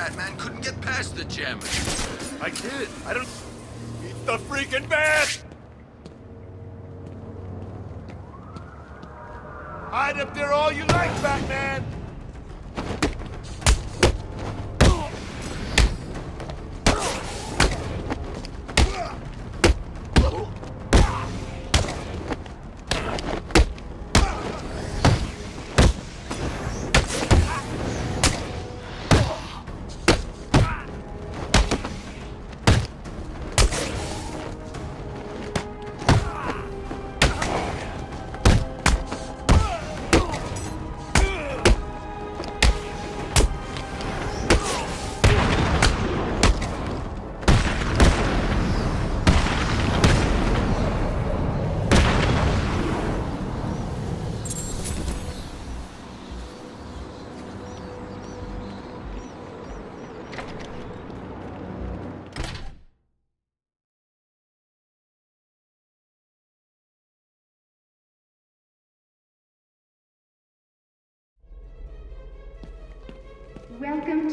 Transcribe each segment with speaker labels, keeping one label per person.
Speaker 1: Batman couldn't get past the gem.
Speaker 2: I did. I don't... Eat the freaking bat! Hide up there all you like, Batman!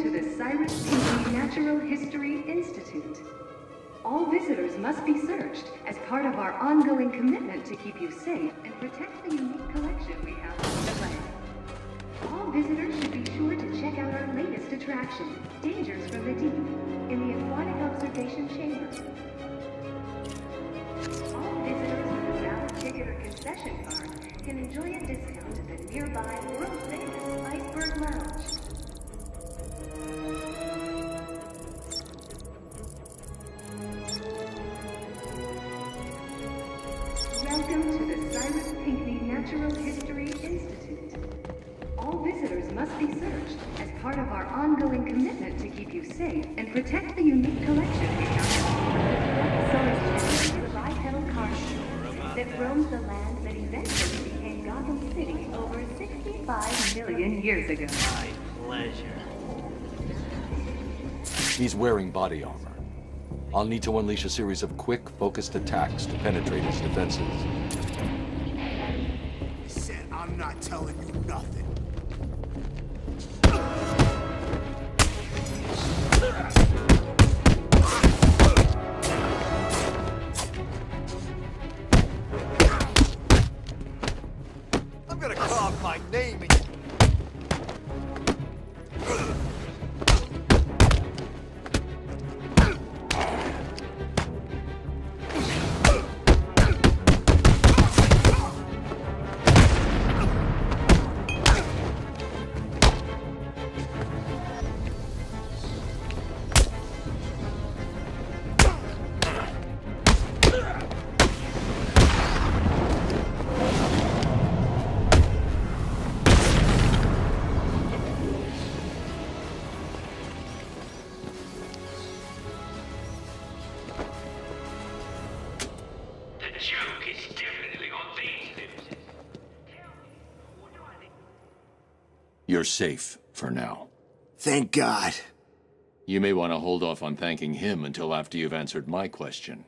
Speaker 3: To the Cyrus Pinckney Natural History Institute. All visitors must be searched as part of our ongoing commitment to keep you safe and protect the unique collection we have on land. All visitors should be sure to check out our latest attraction, Dangers from the Deep, in the Aquatic Observation Chamber. All visitors with a valid ticket or concession card can enjoy a discount at the nearby world-famous Iceberg Lounge. Pinckney Natural History Institute. All visitors must be searched as part of our ongoing commitment to keep you safe and protect the unique collection we have. Source is a bipedal car that roams the land that eventually became Gotham City over 65 million years ago.
Speaker 4: My pleasure.
Speaker 5: He's wearing body armor. I'll need to unleash a series of quick, focused attacks to penetrate his defenses.
Speaker 6: Telling you nothing.
Speaker 2: I'm gonna carve my name in
Speaker 5: You're safe for now.
Speaker 6: Thank God.
Speaker 5: You may want to hold off on thanking him until after you've answered my question.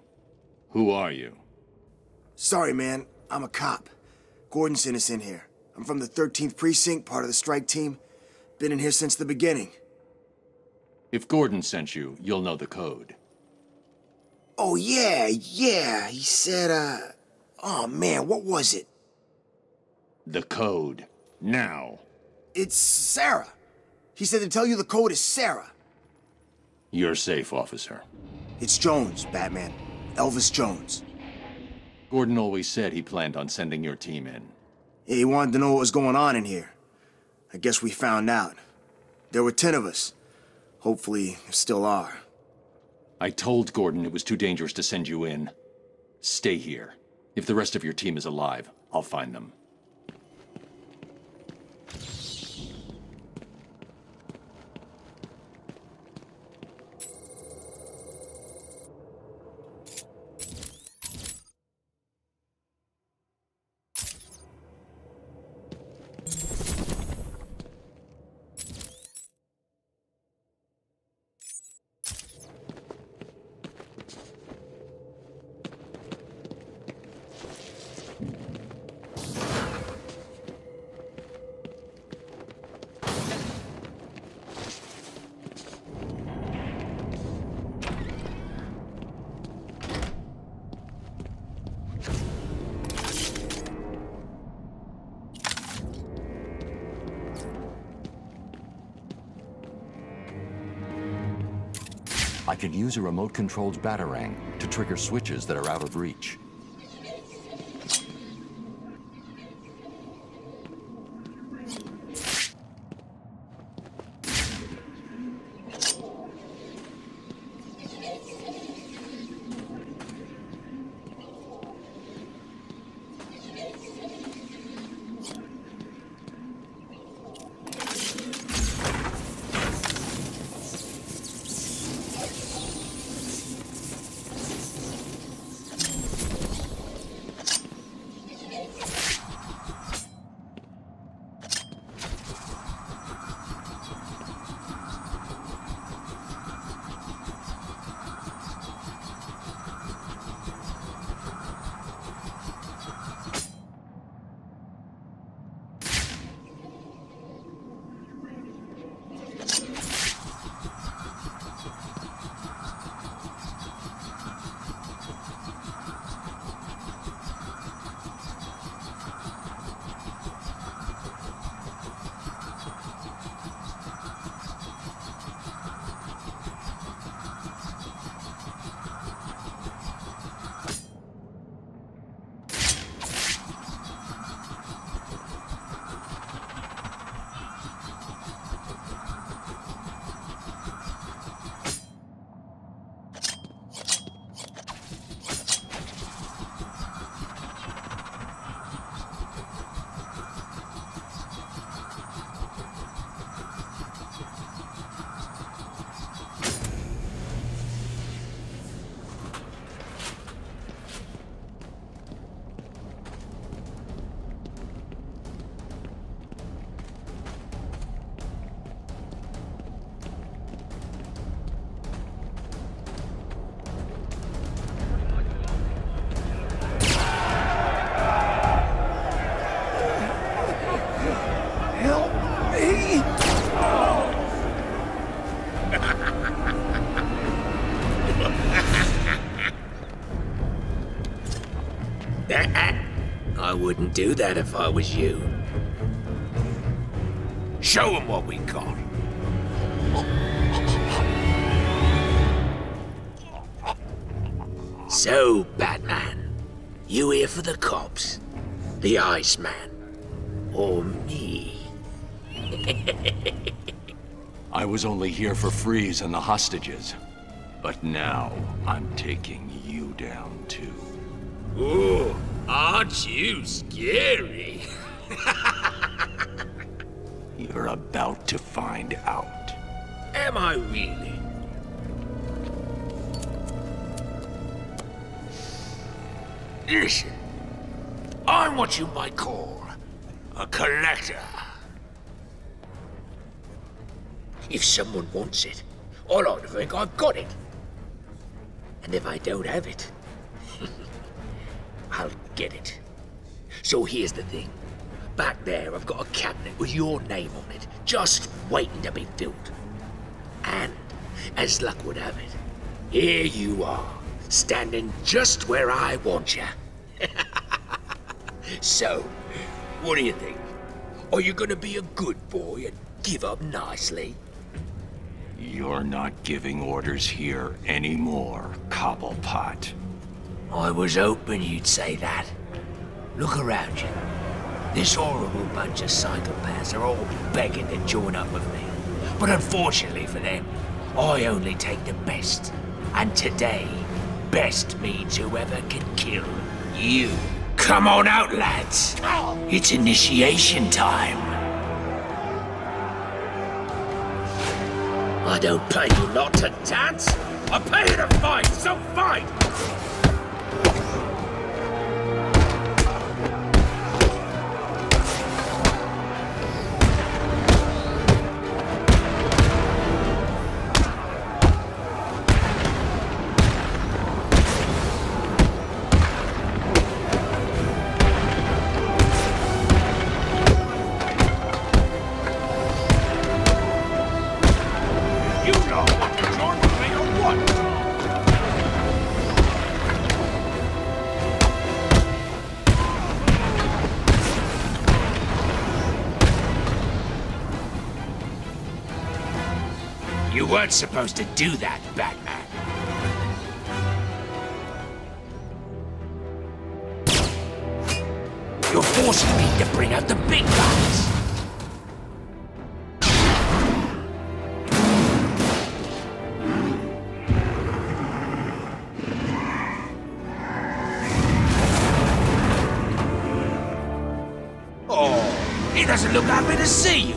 Speaker 5: Who are you?
Speaker 6: Sorry, man. I'm a cop. Gordon sent us in here. I'm from the 13th Precinct, part of the strike team. Been in here since the beginning.
Speaker 5: If Gordon sent you, you'll know the code.
Speaker 6: Oh, yeah, yeah. He said, uh... Oh, man, what was it?
Speaker 5: The code. Now.
Speaker 6: It's Sarah. He said to tell you the code is Sarah.
Speaker 5: You're safe, officer.
Speaker 6: It's Jones, Batman. Elvis Jones.
Speaker 5: Gordon always said he planned on sending your team in.
Speaker 6: He wanted to know what was going on in here. I guess we found out. There were ten of us. Hopefully, there still are.
Speaker 5: I told Gordon it was too dangerous to send you in. Stay here. If the rest of your team is alive, I'll find them. Can use a remote-controlled Batarang to trigger switches that are out of reach.
Speaker 4: Wouldn't do that if I was you. Show 'em what we got. So, Batman, you here for the cops, the Iceman, or me?
Speaker 5: I was only here for Freeze and the hostages. But now, I'm taking you down too.
Speaker 4: Ooh, aren't you scary?
Speaker 5: You're about to find out.
Speaker 4: Am I really? Listen, I'm what you might call a collector. If someone wants it, I like to think I've got it. And if I don't have it, get it. So here's the thing. Back there, I've got a cabinet with your name on it, just waiting to be filled. And, as luck would have it, here you are, standing just where I want you. so, what do you think? Are you gonna be a good boy and give up nicely?
Speaker 5: You're not giving orders here anymore, Cobblepot.
Speaker 4: I was hoping you'd say that. Look around you. This horrible bunch of psychopaths are all begging to join up with me. But unfortunately for them, I only take the best. And today, best means whoever can kill you. Come on out, lads. It's initiation time. I don't pay you not to dance. I pay you to fight, so fight! weren't supposed to do that, Batman. You're forcing me to bring out the big guns. Oh, he doesn't look happy to see